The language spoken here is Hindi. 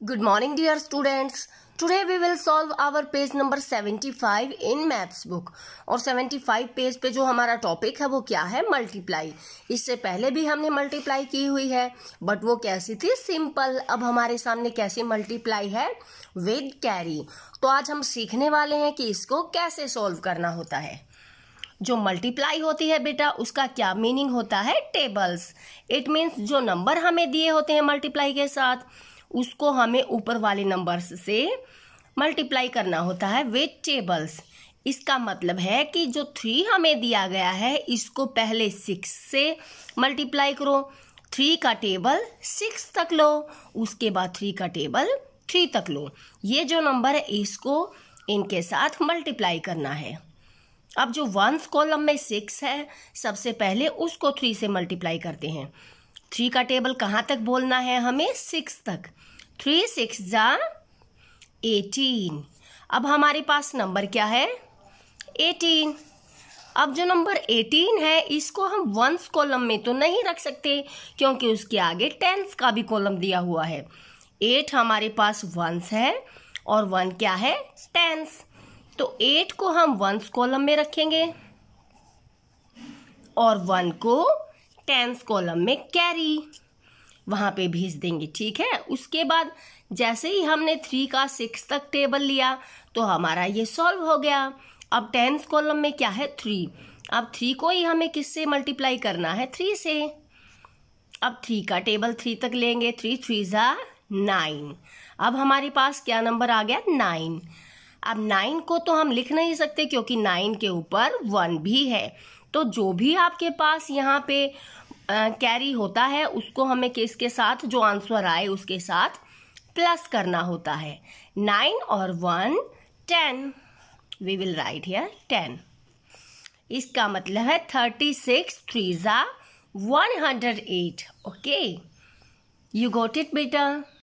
Good morning, dear students. Today we will solve our page number 75 in maths book. और 75 पेज पे जो हमारा टॉपिक है वो क्या है? मल्टीप्लाई इससे पहले भी हमने मल्टीप्लाई की हुई है बट वो कैसी थी? सिंपल अब हमारे सामने कैसी मल्टीप्लाई है? विद कैरी तो आज हम सीखने वाले हैं कि इसको कैसे सॉल्व करना होता है। जो मल्टीप्लाई होती है बेटा उसका क्या मीनिंग होता है? टेबल्स इट मीन्स जो नंबर हमें दिए होते हैं मल्टीप्लाई के साथ उसको हमें ऊपर वाले नंबर्स से मल्टीप्लाई करना होता है विथ टेबल्स इसका मतलब है कि जो थ्री हमें दिया गया है, इसको पहले सिक्स से मल्टीप्लाई करो। थ्री का टेबल सिक्स तक लो, उसके बाद थ्री का टेबल थ्री तक लो। ये जो नंबर है, इसको इनके साथ मल्टीप्लाई करना है। अब जो वंस कॉलम में सिक्स है, सबसे पहले उसको थ्री से मल्टीप्लाई करते हैं। थ्री का टेबल कहाँ तक बोलना है हमें? सिक्स तक। थ्री, सिक्स जा एटीन। अब हमारे पास नंबर क्या है? एटीन। अब जो नंबर एटीन है, इसको हम वंस कॉलम में तो नहीं रख सकते, क्योंकि उसके आगे टेंस का भी कॉलम दिया हुआ है। एट हमारे पास वंस है, और वन क्या है? टेंस। तो एट को हम वंस कॉलम में रखेंगे, और वन को टेंस कॉलम में कैरी वहाँ पे भेज देंगे, ठीक है? उसके बाद जैसे ही हमने थ्री का सिक्स तक टेबल लिया तो हमारा ये सॉल्व हो गया। अब टेंस कॉलम में क्या है? थ्री अब थ्री को ही हमें किससे मल्टीप्लाई करना है? थ्री से। अब थ्री का टेबल थ्री तक लेंगे। थ्री थ्री ज़ा नाइन अब हमारे पास क्या नंबर आ गया? नाइन अब नाइन को तो हम लिख नहीं सकते, क्योंकि नाइन के ऊपर वन भी है। तो जो भी आपके पास यहाँ पे कैरी होता है, उसको हमें किसके साथ? जो आंसर आए उसके साथ प्लस करना होता है। नाइन और one ten we will write here ten इसका मतलब है थर्टी सिक्स थ्री ज़ा one hundred eight okay you got it बेटा?